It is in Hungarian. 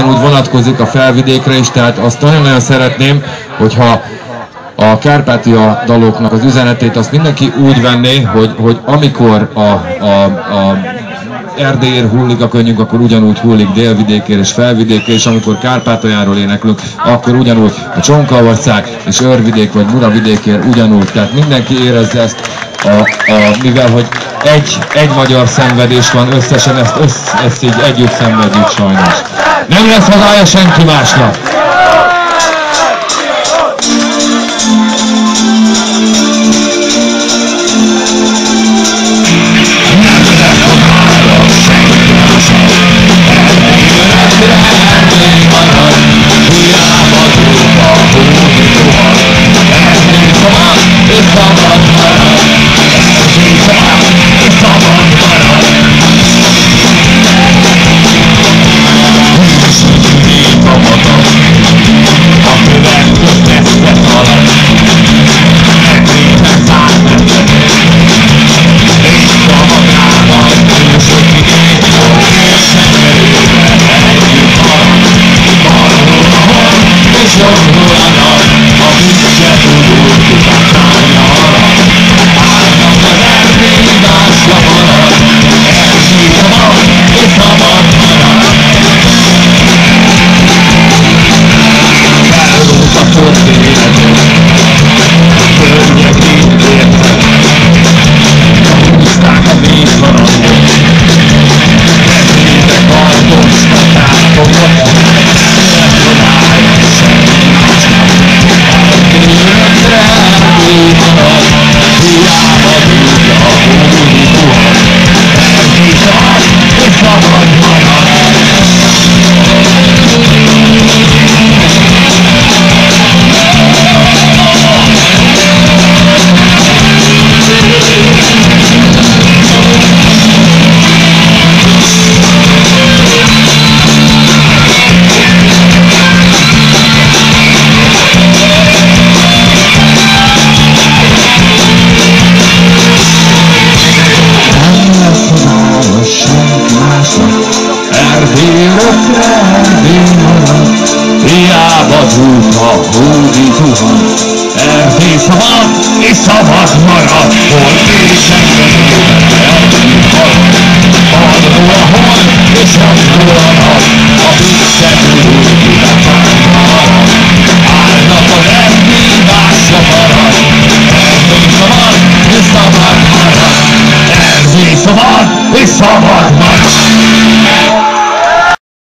ugyanúgy vonatkozik a felvidékre is, tehát azt nagyon-nagyon szeretném, hogyha a Kárpátia daloknak az üzenetét azt mindenki úgy venné, hogy, hogy amikor a, a, a Erdélyér hullik a könnyünk, akkor ugyanúgy hullik délvidékér és felvidékér, és amikor Kárpátaljáról éneklünk, akkor ugyanúgy a Csonkalvacák és Örvidék vagy Muravidékér ugyanúgy. Tehát mindenki érezze ezt, a, a, mivel hogy egy, egy magyar szenvedés van, összesen ezt, össz, ezt így együtt szenvedjük sajnos. Nem lesz hazája senki másnak! erdél, örökre erdél marad, hiába gyújt a hódi tuhan. Erdély szabad, és szabad marad, hol a hol, és a nap, a bükket újra marad. Állnak a erdély, másra marad, erdély szabad, és szabad marad, és szabad.